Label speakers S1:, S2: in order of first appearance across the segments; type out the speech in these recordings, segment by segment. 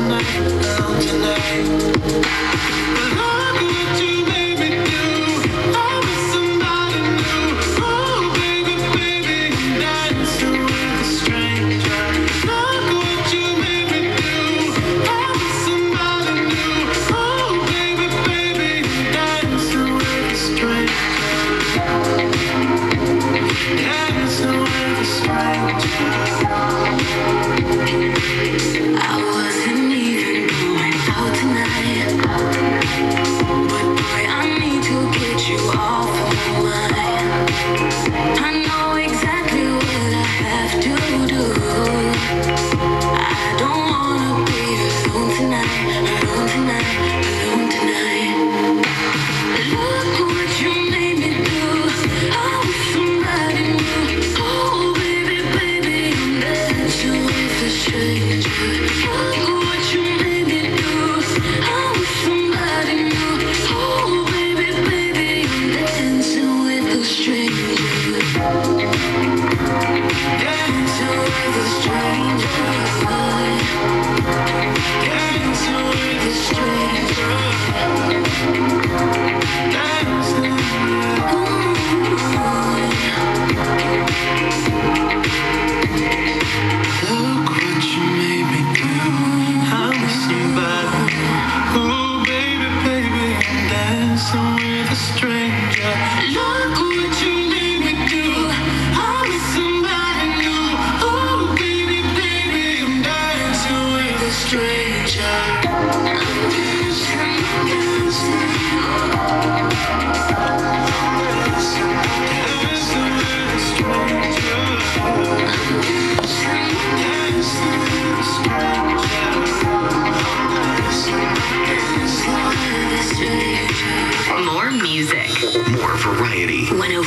S1: tonight, down tonight. dancing with a stranger. Look what you made me do. I'm
S2: somebody. Oh, baby, baby, I'm dancing with a stranger. I'm.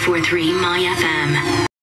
S2: 943 MyFM.